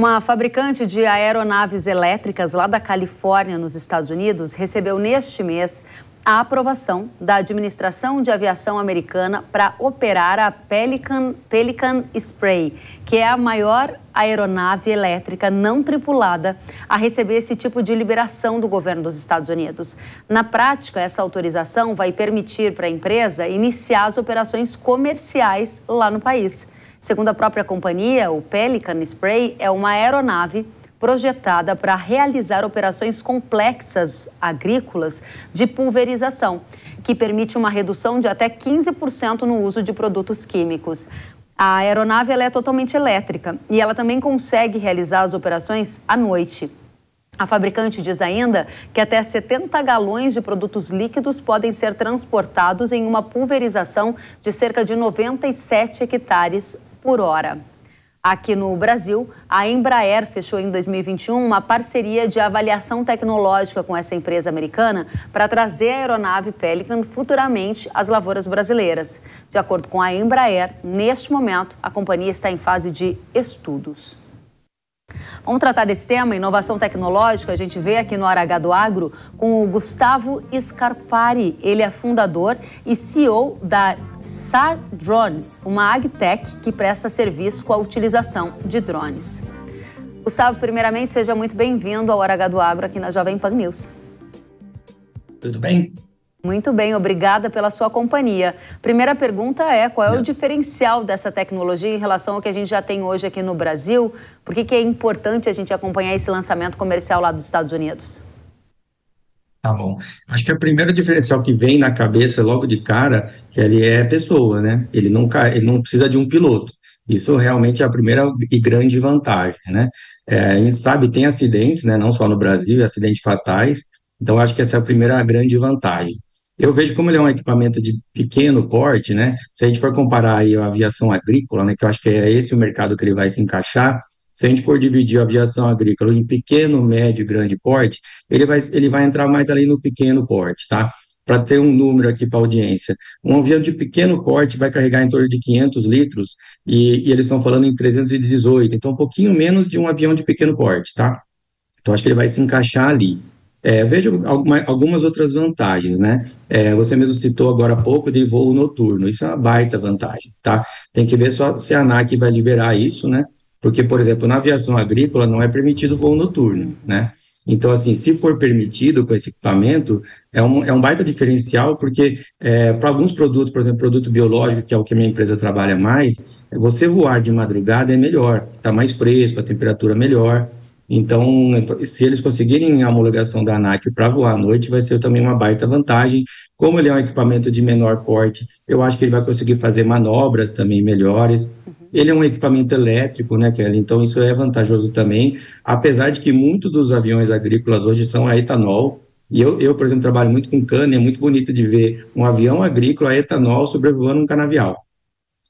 Uma fabricante de aeronaves elétricas lá da Califórnia, nos Estados Unidos, recebeu neste mês a aprovação da Administração de Aviação Americana para operar a Pelican, Pelican Spray, que é a maior aeronave elétrica não tripulada a receber esse tipo de liberação do governo dos Estados Unidos. Na prática, essa autorização vai permitir para a empresa iniciar as operações comerciais lá no país. Segundo a própria companhia, o Pelican Spray é uma aeronave projetada para realizar operações complexas agrícolas de pulverização, que permite uma redução de até 15% no uso de produtos químicos. A aeronave é totalmente elétrica e ela também consegue realizar as operações à noite. A fabricante diz ainda que até 70 galões de produtos líquidos podem ser transportados em uma pulverização de cerca de 97 hectares por hora. Aqui no Brasil, a Embraer fechou em 2021 uma parceria de avaliação tecnológica com essa empresa americana para trazer a aeronave Pelican futuramente às lavouras brasileiras. De acordo com a Embraer, neste momento, a companhia está em fase de estudos. Vamos tratar desse tema, inovação tecnológica. A gente vê aqui no Aragá do Agro com o Gustavo Scarpari. Ele é fundador e CEO da SAR Drones, uma agtech que presta serviço com a utilização de drones. Gustavo, primeiramente, seja muito bem-vindo ao Aragá do Agro aqui na Jovem Pan News. Tudo bem? Muito bem, obrigada pela sua companhia. Primeira pergunta é: qual é o diferencial dessa tecnologia em relação ao que a gente já tem hoje aqui no Brasil? Por que, que é importante a gente acompanhar esse lançamento comercial lá dos Estados Unidos? Tá bom. Acho que o primeiro diferencial que vem na cabeça logo de cara que ele é pessoa, né? Ele não, ele não precisa de um piloto. Isso realmente é a primeira e grande vantagem, né? É, a gente sabe tem acidentes, né? Não só no Brasil, acidentes fatais. Então acho que essa é a primeira grande vantagem. Eu vejo como ele é um equipamento de pequeno porte, né? Se a gente for comparar aí a aviação agrícola, né, que eu acho que é esse o mercado que ele vai se encaixar, se a gente for dividir a aviação agrícola em pequeno, médio e grande porte, ele vai, ele vai entrar mais ali no pequeno porte, tá? Para ter um número aqui para a audiência. Um avião de pequeno porte vai carregar em torno de 500 litros e, e eles estão falando em 318, então um pouquinho menos de um avião de pequeno porte, tá? Então acho que ele vai se encaixar ali. É, vejo alguma, algumas outras vantagens, né? É, você mesmo citou agora há pouco de voo noturno, isso é uma baita vantagem, tá? Tem que ver só se a ANAC vai liberar isso, né? Porque, por exemplo, na aviação agrícola não é permitido voo noturno, né? Então, assim, se for permitido com esse equipamento, é um, é um baita diferencial, porque é, para alguns produtos, por exemplo, produto biológico, que é o que a minha empresa trabalha mais, você voar de madrugada é melhor, está mais fresco, a temperatura melhor, então, se eles conseguirem a homologação da ANAC para voar à noite, vai ser também uma baita vantagem. Como ele é um equipamento de menor porte, eu acho que ele vai conseguir fazer manobras também melhores. Uhum. Ele é um equipamento elétrico, né, Kelly? Então, isso é vantajoso também, apesar de que muitos dos aviões agrícolas hoje são a etanol. E eu, eu por exemplo, trabalho muito com cana, é muito bonito de ver um avião agrícola a etanol sobrevoando um canavial.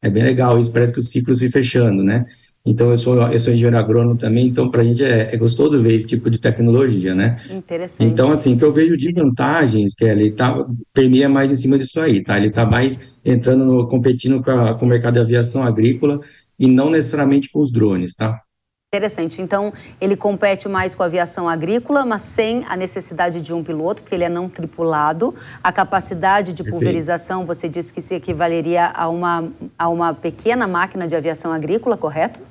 É bem legal, isso parece que os ciclos se fechando, né? Então, eu sou, eu sou engenheiro agrônomo também, então, para a gente é, é, gostoso ver esse tipo de tecnologia, né? Interessante. Então, assim, que eu vejo de vantagens, que ele tá, permeia mais em cima disso aí, tá? Ele está mais entrando, no, competindo com, a, com o mercado de aviação agrícola e não necessariamente com os drones, tá? Interessante. Então, ele compete mais com a aviação agrícola, mas sem a necessidade de um piloto, porque ele é não tripulado. A capacidade de pulverização, você disse que se equivaleria a uma, a uma pequena máquina de aviação agrícola, correto?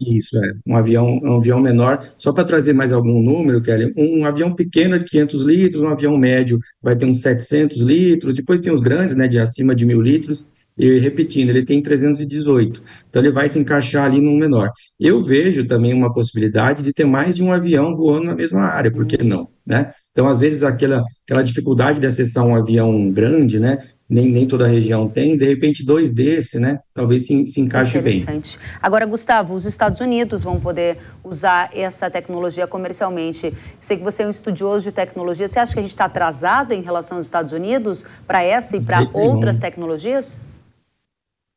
Isso, é. Um avião, um avião menor. Só para trazer mais algum número, Kelly, um avião pequeno é de 500 litros, um avião médio vai ter uns 700 litros, depois tem os grandes, né, de acima de mil litros, e repetindo, ele tem 318. Então, ele vai se encaixar ali num menor. Eu vejo também uma possibilidade de ter mais de um avião voando na mesma área, por que não? Né? Então, às vezes, aquela, aquela dificuldade de acessar um avião grande, né, nem, nem toda a região tem, de repente dois desse, né, talvez se, se encaixe bem. Agora, Gustavo, os Estados Unidos vão poder usar essa tecnologia comercialmente. Eu sei que você é um estudioso de tecnologia, você acha que a gente está atrasado em relação aos Estados Unidos para essa e para outras tecnologias?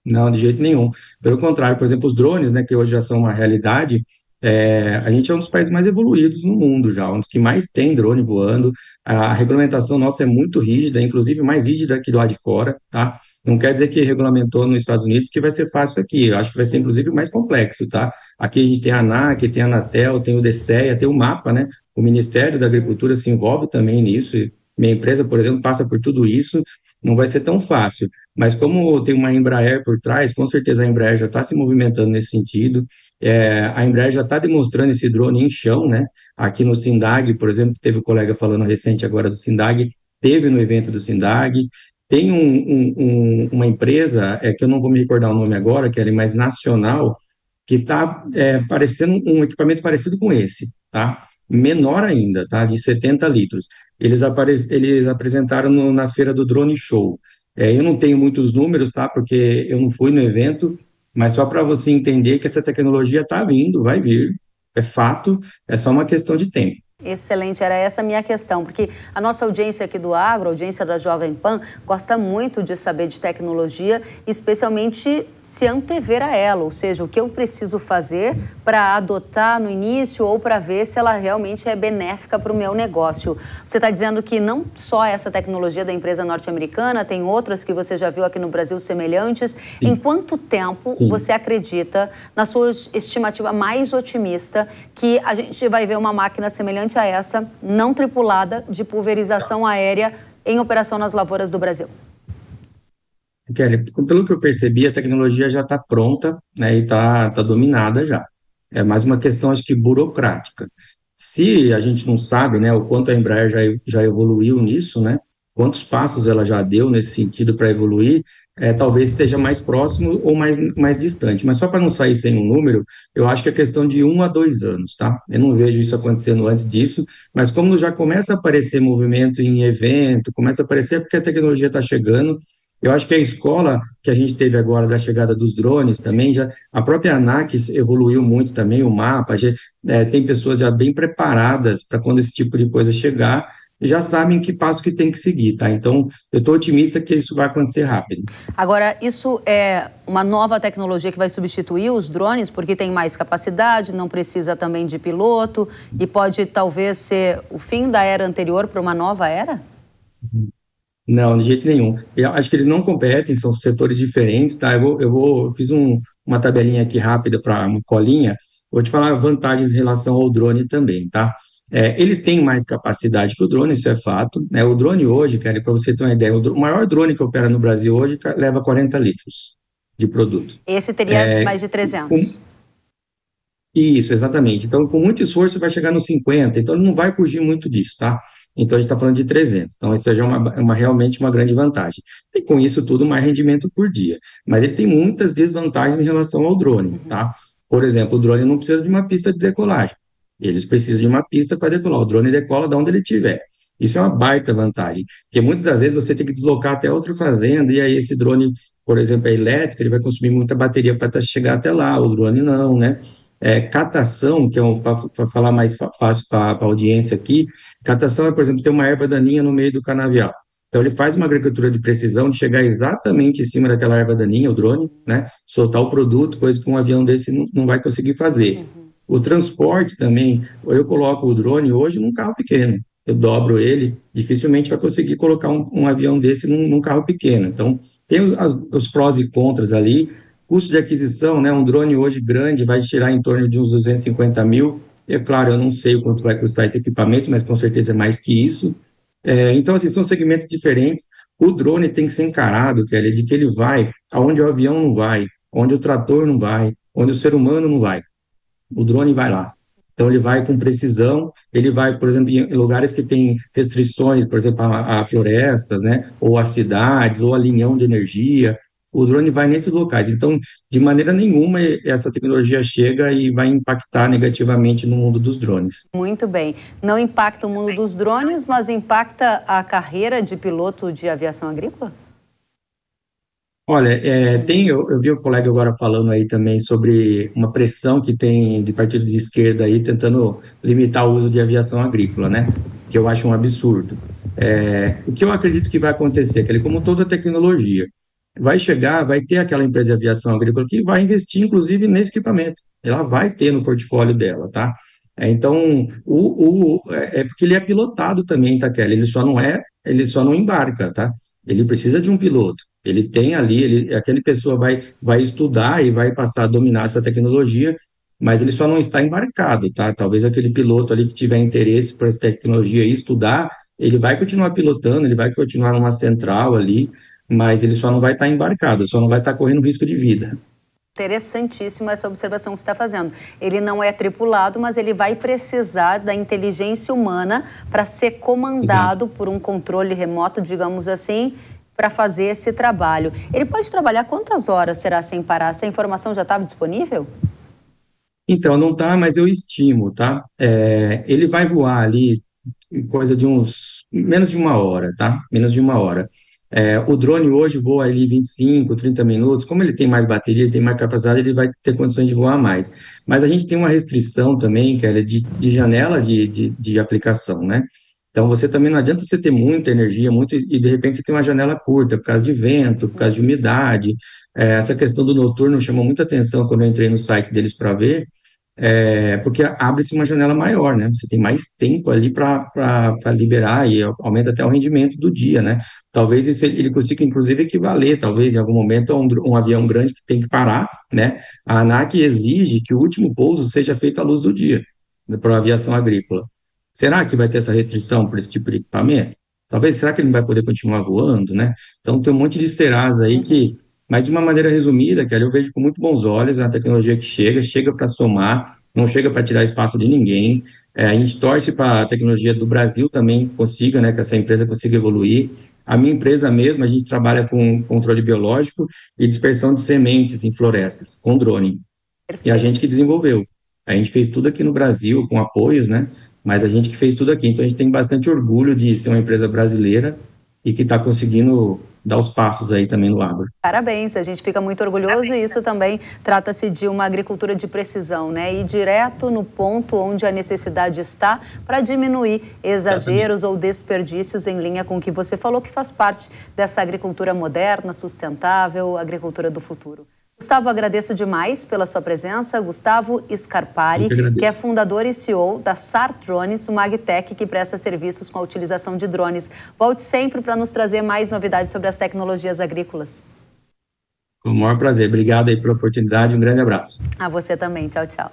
Não, de jeito nenhum. Pelo contrário, por exemplo, os drones, né, que hoje já são uma realidade, é, a gente é um dos países mais evoluídos no mundo já, um dos que mais tem drone voando. A regulamentação nossa é muito rígida, inclusive mais rígida que lá de fora, tá? Não quer dizer que regulamentou nos Estados Unidos que vai ser fácil aqui. Eu acho que vai ser inclusive mais complexo, tá? Aqui a gente tem a ANAC, tem a Anatel, tem o DCEA, tem o MAPA, né? O Ministério da Agricultura se envolve também nisso. Minha empresa, por exemplo, passa por tudo isso não vai ser tão fácil. Mas como tem uma Embraer por trás, com certeza a Embraer já está se movimentando nesse sentido. É, a Embraer já está demonstrando esse drone em chão, né? Aqui no Sindag, por exemplo, teve um colega falando recente agora do Sindag, teve no evento do Sindag. Tem um, um, um, uma empresa, é, que eu não vou me recordar o nome agora, que é mais nacional, que está é, parecendo um equipamento parecido com esse, tá? Menor ainda, tá? De 70 litros. Eles, apare eles apresentaram no, na feira do Drone Show. É, eu não tenho muitos números, tá? Porque eu não fui no evento, mas só para você entender que essa tecnologia está vindo, vai vir, é fato, é só uma questão de tempo. Excelente, era essa a minha questão, porque a nossa audiência aqui do Agro, a audiência da Jovem Pan, gosta muito de saber de tecnologia, especialmente se antever a ela, ou seja, o que eu preciso fazer para adotar no início ou para ver se ela realmente é benéfica para o meu negócio. Você está dizendo que não só essa tecnologia da empresa norte-americana, tem outras que você já viu aqui no Brasil semelhantes. Sim. Em quanto tempo Sim. você acredita, na sua estimativa mais otimista, que a gente vai ver uma máquina semelhante semelhante a essa, não tripulada, de pulverização aérea em operação nas lavouras do Brasil? Kelly, pelo que eu percebi, a tecnologia já está pronta né, e está tá dominada já. É mais uma questão, acho que, burocrática. Se a gente não sabe né, o quanto a Embraer já, já evoluiu nisso, né, quantos passos ela já deu nesse sentido para evoluir, é, talvez esteja mais próximo ou mais, mais distante. Mas só para não sair sem um número, eu acho que é questão de um a dois anos, tá? Eu não vejo isso acontecendo antes disso, mas como já começa a aparecer movimento em evento, começa a aparecer porque a tecnologia está chegando, eu acho que a escola que a gente teve agora da chegada dos drones também, já a própria ANAC evoluiu muito também, o mapa, já, é, tem pessoas já bem preparadas para quando esse tipo de coisa chegar, já sabem que passo que tem que seguir, tá? Então, eu estou otimista que isso vai acontecer rápido. Agora, isso é uma nova tecnologia que vai substituir os drones, porque tem mais capacidade, não precisa também de piloto, e pode talvez ser o fim da era anterior para uma nova era? Não, de jeito nenhum. Eu acho que eles não competem, são setores diferentes, tá? Eu, vou, eu, vou, eu fiz um, uma tabelinha aqui rápida para uma colinha, vou te falar vantagens em relação ao drone também, tá? É, ele tem mais capacidade que o drone, isso é fato. Né? O drone hoje, cara, para você ter uma ideia, o, maior drone que opera no Brasil hoje leva 40 litros de produto. Esse teria é, mais de 300. Com, isso, exatamente. Então, com muito esforço, vai chegar nos 50. Então, ele não vai fugir muito disso, tá? Então, a gente está falando de 300. Então, isso já é uma, uma, realmente uma grande vantagem. Tem com isso tudo mais rendimento por dia. Mas ele tem muitas desvantagens em relação ao drone, tá? Por exemplo, o drone não precisa de uma pista de decolagem. Eles precisam de uma pista para decolar. O drone decola de onde ele estiver. Isso é uma baita vantagem, porque muitas das vezes você tem que deslocar até outra fazenda, e aí esse drone, por exemplo, é elétrico, ele vai consumir muita bateria para chegar até lá, o drone não, né? É, catação, que é um, para falar mais fácil para a audiência aqui, catação é, por exemplo, ter uma erva daninha no meio do canavial. Então, ele faz uma agricultura de precisão de chegar exatamente em cima daquela erva daninha, o drone, né? Soltar o produto, coisa que um avião desse não, não vai conseguir fazer. Uhum. O transporte também, eu coloco o drone hoje num carro pequeno, eu dobro ele, dificilmente vai conseguir colocar um, um avião desse num, num, carro pequeno. Então, tem os, as, os, prós e contras ali. Custo de aquisição, né? Um drone hoje grande vai tirar em torno de uns 250 mil. É claro, eu não sei o quanto vai custar esse equipamento, mas com certeza é mais que isso. É, então, assim, são segmentos diferentes. O drone tem que ser encarado, Kelly, de que ele vai aonde o avião não vai, onde o trator não vai, onde o ser humano não vai o drone vai lá. Então, ele vai com precisão, ele vai, por exemplo, em lugares que tem restrições, por exemplo, a, a florestas, né, ou a cidades, ou a linhão de energia, o drone vai nesses locais. Então, de maneira nenhuma, essa tecnologia chega e vai impactar negativamente no mundo dos drones. Muito bem. Não impacta o mundo dos drones, mas impacta a carreira de piloto de aviação agrícola? Olha, é, tem, eu, eu, vi o colega agora falando aí também sobre uma pressão que tem de partidos de esquerda aí tentando limitar o uso de aviação agrícola, né? Que eu acho um absurdo. É, o que eu acredito que vai acontecer, que ele, como toda tecnologia, vai chegar, vai ter aquela empresa de aviação agrícola que vai investir, inclusive, nesse equipamento. Ela vai ter no portfólio dela, tá? É, então, o, o, é, é porque ele é pilotado também, tá, Kelly? Ele só não é, ele só não embarca, tá? Ele precisa de um piloto. Ele tem ali, ele, aquele pessoa vai, vai estudar e vai passar a dominar essa tecnologia, mas ele só não está embarcado, tá? Talvez aquele piloto ali que tiver interesse por essa tecnologia e estudar, ele vai continuar pilotando, ele vai continuar numa central ali, mas ele só não vai estar embarcado, só não vai estar correndo risco de vida. Interessantíssima essa observação que você está fazendo. Ele não é tripulado, mas ele vai precisar da inteligência humana para ser comandado Exato. por um controle remoto, digamos assim, para fazer esse trabalho. Ele pode trabalhar quantas horas será sem parar? Essa informação já estava disponível? Então, não está, mas eu estimo, tá? É, ele vai voar ali coisa de uns menos de uma hora, tá? Menos de uma hora. É, o drone hoje voa ali 25, 30 minutos. Como ele tem mais bateria, ele tem mais capacidade, ele vai ter condições de voar mais. Mas a gente tem uma restrição também, que é de, de janela de, de, de, aplicação, né? Então, você também não adianta você ter muita energia, muito, e de repente você tem uma janela curta, por causa de vento, por causa de umidade. É, essa questão do noturno chamou muita atenção quando eu entrei no site deles para ver, é, porque abre-se uma janela maior, né? Você tem mais tempo ali para liberar e aumenta até o rendimento do dia, né? Talvez isso ele consiga, inclusive, equivaler, talvez, em algum momento, a um, um avião grande que tem que parar, né? A ANAC exige que o último pouso seja feito à luz do dia, né, para a aviação agrícola. Será que vai ter essa restrição para esse tipo de equipamento? Talvez, será que ele não vai poder continuar voando, né? Então, tem um monte de serás aí que mas, de uma maneira resumida, Kelly, eu vejo com muito bons olhos a tecnologia que chega, chega para somar, não chega para tirar espaço de ninguém. É, a gente torce para a tecnologia do Brasil também consiga, né, que essa empresa consiga evoluir. A minha empresa mesmo, a gente trabalha com controle biológico e dispersão de sementes em florestas, com drone. E a gente que desenvolveu. A gente fez tudo aqui no Brasil, com apoios, né? Mas a gente que fez tudo aqui. Então, a gente tem bastante orgulho de ser uma empresa brasileira e que está conseguindo dar os passos aí também no agro. Parabéns, a gente fica muito orgulhoso e isso também trata-se de uma agricultura de precisão, né? E direto no ponto onde a necessidade está para diminuir exageros ou desperdícios em linha com o que você falou, que faz parte dessa agricultura moderna, sustentável, agricultura do futuro. Gustavo, agradeço demais pela sua presença. Gustavo Scarpari, que, é fundador e CEO da SAR Drones, uma agtech que presta serviços com a utilização de drones. Volte sempre para nos trazer mais novidades sobre as tecnologias agrícolas. Com o maior prazer. Obrigado aí pela oportunidade. Um grande abraço. A você também. Tchau, tchau.